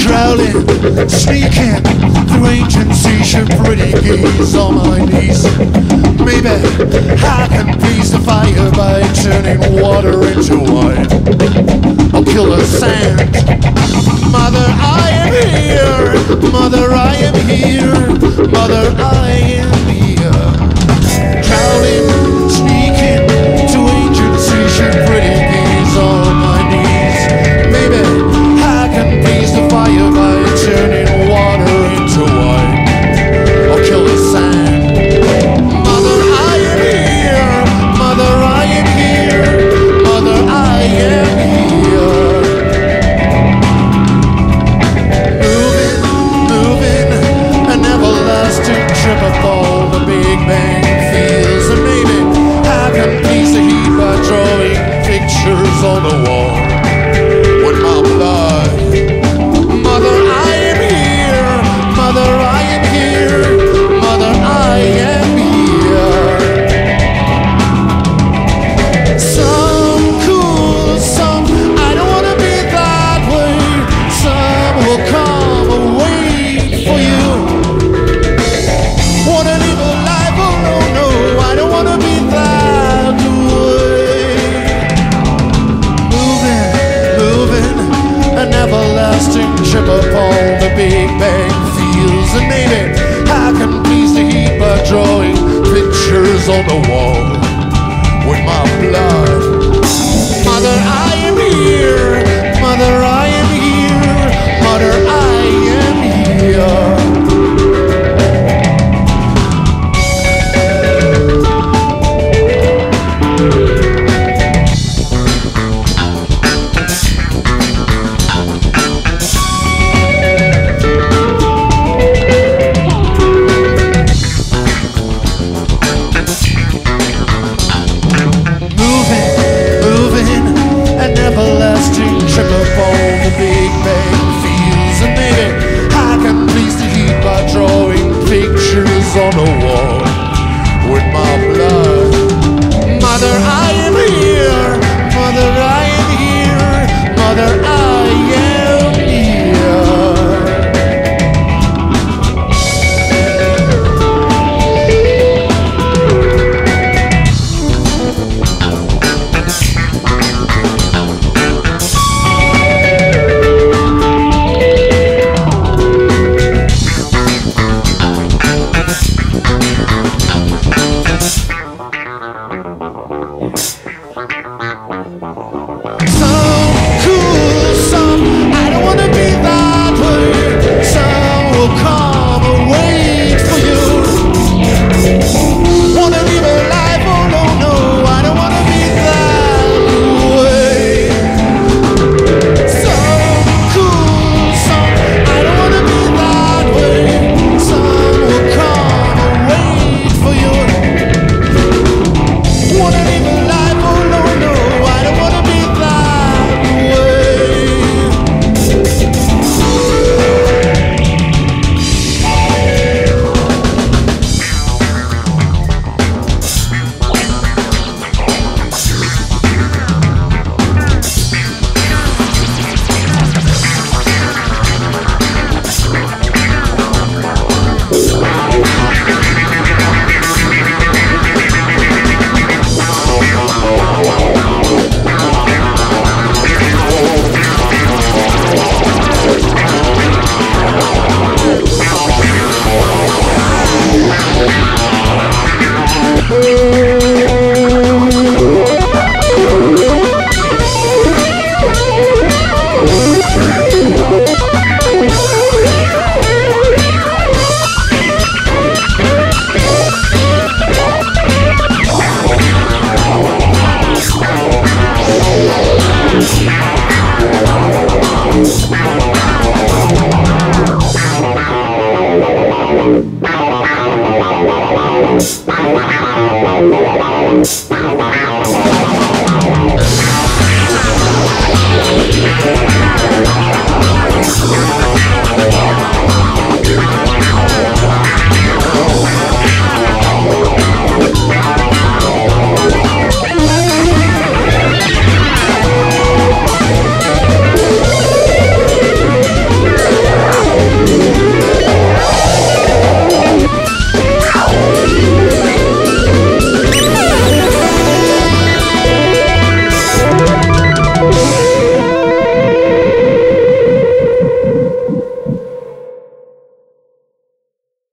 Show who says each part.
Speaker 1: Drowning, sneaking through ancient seashore pretty geese on my knees. Maybe I can appease the fire by turning water into wine. Mother, I am here. Mother, I am here. Drowning. the wall with my blood. Mother, I am here. Mother, I am here. Mother, I am here. baby.